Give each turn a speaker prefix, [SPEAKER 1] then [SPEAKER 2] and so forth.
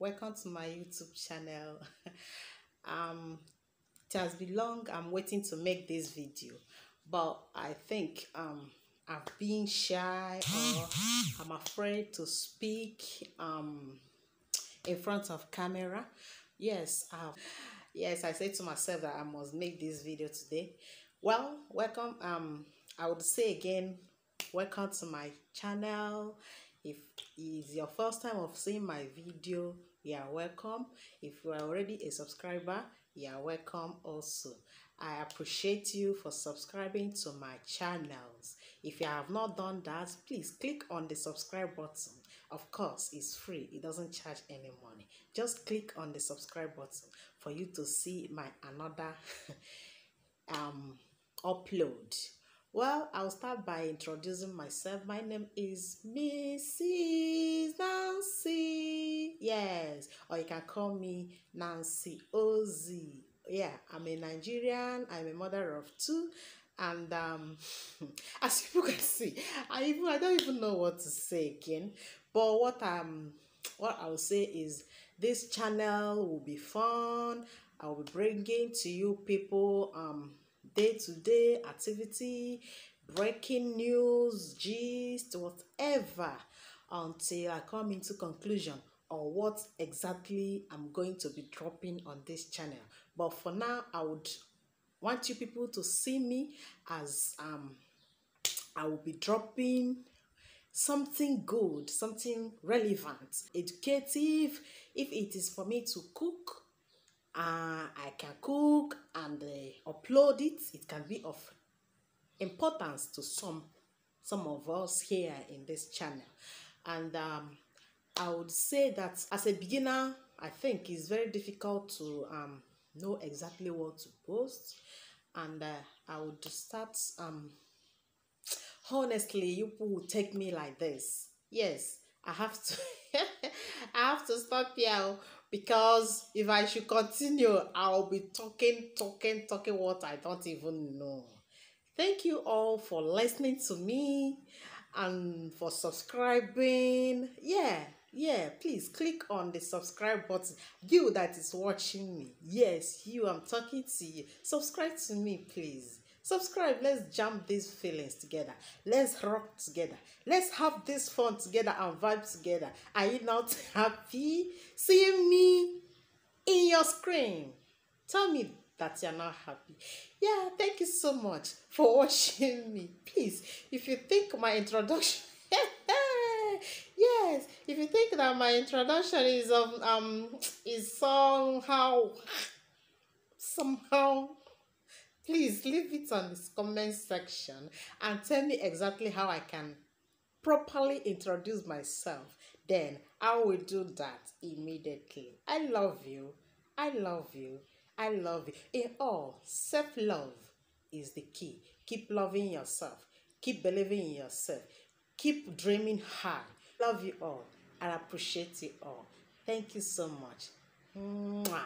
[SPEAKER 1] welcome to my youtube channel. Um it has been long i'm waiting to make this video but i think um i've been shy or i'm afraid to speak um in front of camera. Yes I've, yes i said to myself that i must make this video today. Well welcome um i would say again welcome to my channel if it's your first time of seeing my video you are welcome. If you are already a subscriber you are welcome also. I appreciate you for subscribing to my channels. If you have not done that please click on the subscribe button. Of course it's free. It doesn't charge any money. Just click on the subscribe button for you to see my another um upload well, I'll start by introducing myself. My name is Mrs. Nancy. Yes, or you can call me Nancy Ozi. Yeah, I'm a Nigerian. I'm a mother of two. And um, as people can see, I even I don't even know what to say again. But what um what I'll say is this channel will be fun. I'll be bringing to you people um day-to-day activity, breaking news, gist, whatever, until I come into conclusion on what exactly I'm going to be dropping on this channel. But for now, I would want you people to see me as um I will be dropping something good, something relevant, educative. If it is for me to cook, uh, I can cook and uh, upload it. It can be of importance to some some of us here in this channel. And um, I would say that as a beginner, I think it's very difficult to um, know exactly what to post. And uh, I would start, um, honestly, you will take me like this. Yes, I have to, I have to stop here because if I should continue, I'll be talking, talking, talking what I don't even know. Thank you all for listening to me and for subscribing. Yeah, yeah, please click on the subscribe button. You that is watching me. Yes, you, I'm talking to you. Subscribe to me, please. Subscribe. Let's jump these feelings together. Let's rock together. Let's have this fun together and vibe together. Are you not happy seeing me in your screen? Tell me that you're not happy. Yeah, thank you so much for watching me. Please, if you think my introduction yes, if you think that my introduction is um, um is somehow somehow please leave it on this comment section and tell me exactly how I can properly introduce myself. Then I will do that immediately. I love you. I love you. I love you. In all, self love is the key. Keep loving yourself. Keep believing in yourself. Keep dreaming high. Love you all. I appreciate you all. Thank you so much. Mwah.